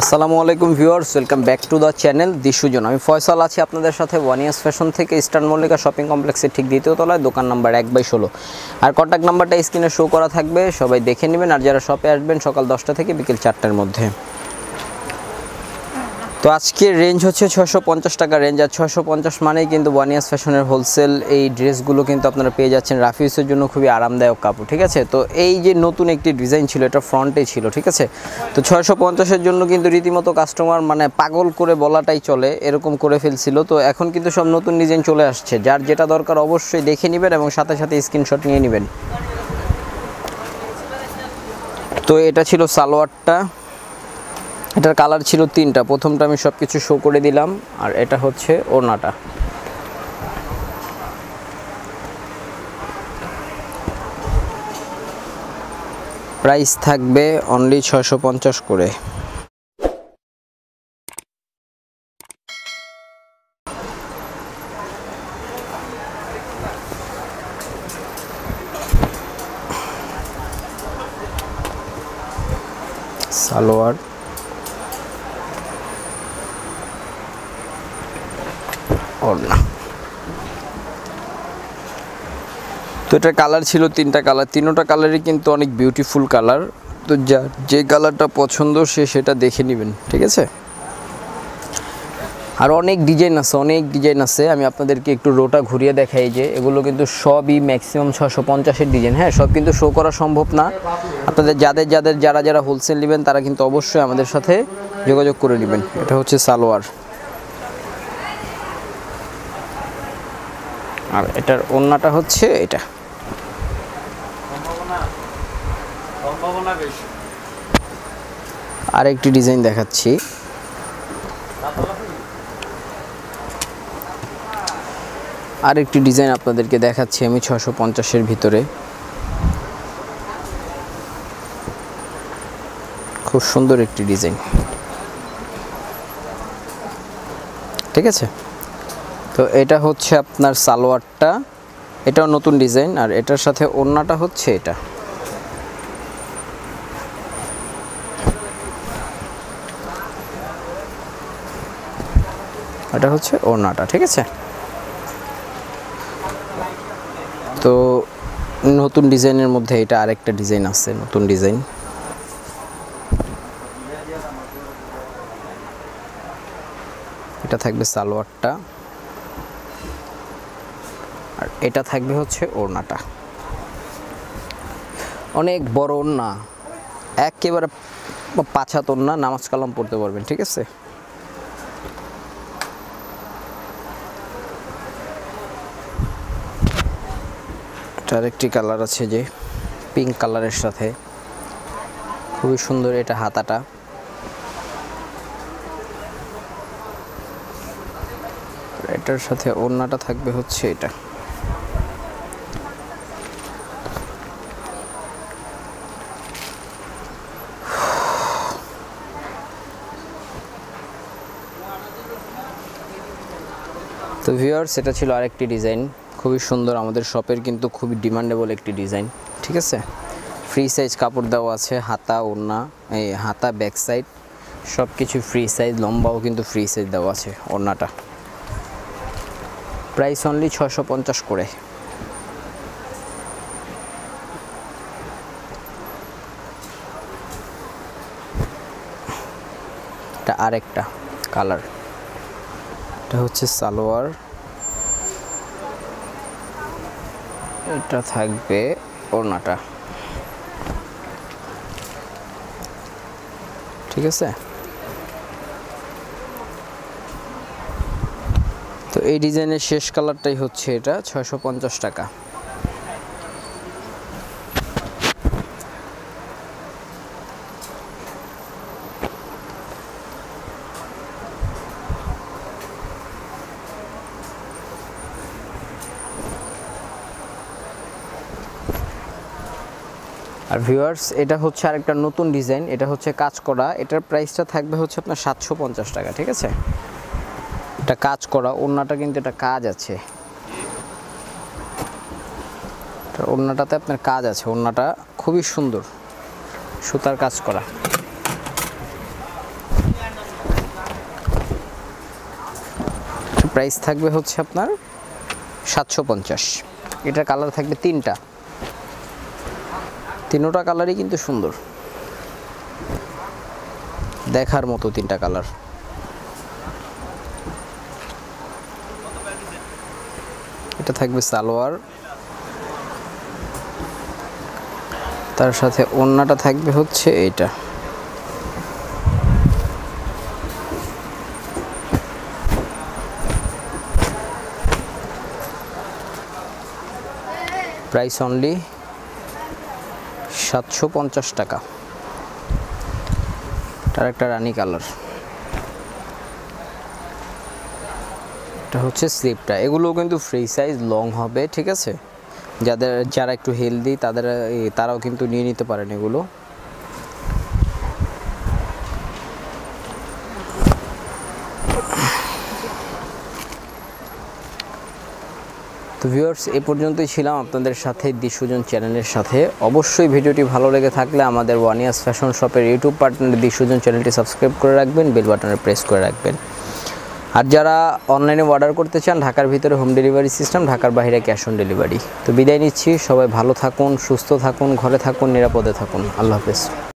আসসালামু আলাইকুম viewers, welcome back to the channel Dishujon আমি ফয়সাল আছি আপনাদের সাথে ওয়ান ইয়ার্স ফ্যাশন থেকে ইস্টার্ন মল্লিকা শপিং কমপ্লেক্সের ঠিক দ্বিতীয় তলায়, দোকান নাম্বার এক বাই ষোলো। আর কন্ট্যাক্ট নাম্বারটা স্ক্রিনে শো করা থাকবে, সবাই দেখে নেবেন, আর যারা শপে আসবেন সকাল দশটা থেকে বিকেল চারটার মধ্যে। তো আজকের রেঞ্জ হচ্ছে ছশো পঞ্চাশ টাকা রেঞ্জ আর ছশো পঞ্চাশ মানেই কিন্তু ওয়ানিয়াস ফ্যাশনের হোলসেল এই ড্রেসগুলো কিন্তু আপনারা পেয়ে যাচ্ছেন রাফিউসের জন্য খুবই আরামদায়ক কাপড়, ঠিক আছে? তো এই যে নতুন একটি ডিজাইন ছিল, এটা ফ্রন্টে ছিল, ঠিক আছে? তো ছয়শো পঞ্চাশের জন্য কিন্তু রীতিমতো কাস্টমার মানে পাগল করে বলাটাই চলে, এরকম করে ফেলছিল। তো এখন কিন্তু সব নতুন ডিজাইন চলে আসছে। যার যেটা দরকার অবশ্যই দেখে নেবেন এবং সাথে সাথে স্ক্রিনশট নিয়ে নেবেন। তো এটা ছিল সালোয়ারটা। এটার কালার ছিল তিনটা। প্রথমটা আমি সব কিছু শো করে দিলাম, আর এটা হচ্ছে ওড়নাটা। প্রাইস থাকবে অনলি ছশো করে। সালোয়ার। ওড়না তো এটার কালার ছিল, তিনটা কালার তিনোটা কালারই কিন্তু অনেক বিউটিফুল কালার তো যা, যে কালারটা পছন্দ সে সেটা দেখে নেবেন, ঠিক আছে? আর অনেক ডিজাইন আছে, অনেক ডিজাইন আছে। আমি আপনাদেরকে একটু রোটা ঘুরিয়ে দেখাই যে, এগুলো কিন্তু সবই ম্যাক্সিমাম ছশো পঞ্চাশের ডিজাইন হ্যাঁ সব কিন্তু শো করা সম্ভব না। আপনাদের যাদের যাদের, যারা যারা হোলসেল নেবেন, তারা কিন্তু অবশ্যই আমাদের সাথে যোগাযোগ করে নেবেন। এটা হচ্ছে সালোয়ার। আর এটার ওন্নাটা হচ্ছে এটা। আর একটি ডিজাইন দেখাচ্ছি। আর একটি ডিজাইন আপনাদেরকে দেখাচ্ছি আমি ছশো পঞ্চাশের ভিতরে। খুব সুন্দর একটি ডিজাইন। ঠিক আছে? তো এটা হচ্ছে আপনার সালোয়ারটা। এটাও নতুন ডিজাইন, আর এটার সাথে ওড়নাটা হচ্ছে এটা। এটা হচ্ছে ওড়নাটা, ঠিক আছে? তো নতুন ডিজাইনের মধ্যে এটা আরেকটা ডিজাইন আছে, নতুন ডিজাইন। এটা থাকবে সালোয়ারটা। আর এটা থাকবে হচ্ছে ওড়নাটা। অনেক বড় ওড়না, একেবারে পাছাত ওড়না, নামাজ কালাম পড়তে পারবেন, ঠিক আছে? এটার একটি কালার আছে যে, পিঙ্ক কালারের সাথে। খুবই সুন্দর এটা হাতাটা। এটার সাথে ওড়নাটা থাকবে হচ্ছে এটা। তো ভিউয়ার্স এটা ছিল আরেকটি ডিজাইন খুবই সুন্দর আমাদের শপের কিন্তু খুবই ডিমান্ডেবল একটি ডিজাইন ঠিক আছে? ফ্রি সাইজ কাপড় দেওয়া আছে, হাতা, ওড়না, এই হাতা ব্যাক সাইড সব কিছু ফ্রি সাইজ লম্বাও কিন্তু ফ্রি সাইজ দেওয়া আছে ওড়নাটা। প্রাইস অনলি ছশো পঞ্চাশ করে। আরেকটা কালার এটা হচ্ছে সালোয়ার। এটা থাকবে ওড়নাটা। ঠিক আছে? তো এই ডিজাইনের শেষ কালারটাই হচ্ছে এটা, ছয়শো পঞ্চাশ টাকা। আর ভিউয়ার্স এটা হচ্ছে আরেকটা নতুন ডিজাইন এটা হচ্ছে কাজ করা। এটার প্রাইসটা থাকবে হচ্ছে আপনার সাতশো পঞ্চাশ টাকা, ঠিক আছে? এটা কাজ করা, ওড়নাটা কিন্তু এটা কাজ আছে। ওড়নাটাতে আপনার কাজ আছে, ওড়নাটা খুবই সুন্দর। সুতার কাজ করা। প্রাইস থাকবে হচ্ছে আপনার সাতশো পঞ্চাশ। এটার কালার থাকবে তিনটা। তিনোটা কালারই কিন্তু সুন্দর। দেখার মতো তিনটা কালার। এটা থাকবে সালোয়ার। তার সাথে ওড়নাটা থাকবে হচ্ছে এইটা। প্রাইস অনলি সাতশো পঞ্চাশ টাকা। তার একটা রানি কালার। এটা হচ্ছে স্লিপটা। এগুলো কিন্তু ফ্রি সাইজ লং হবে, ঠিক আছে? যাদের, যারা একটু হেলদি তাদের তারাও কিন্তু নিয়ে নিতে পারেন এগুলো। তো ভিউয়ার্স এ পর্যন্তই ছিলাম আপনাদের সাথে দিশুজন চ্যানেলের সাথে। অবশ্যই ভিডিওটি ভালো লেগে থাকলে আমাদের ওয়ান ইয়ার্স ফ্যাশন শপের ইউটিউব পার্টনার দিশুজন চ্যানেলটি সাবস্ক্রাইব করে রাখবেন, বেল বাটনে প্রেস করে রাখবেন। আর যারা অনলাইনে অর্ডার করতে চান, ঢাকার ভিতরে হোম ডেলিভারি সিস্টেম ঢাকার বাইরে ক্যাশ অন ডেলিভারি তো বিদায় নিচ্ছি, সবাই ভালো থাকুন, সুস্থ থাকুন, ঘরে থাকুন, নিরাপদে থাকুন। আল্লাহ হাফেজ।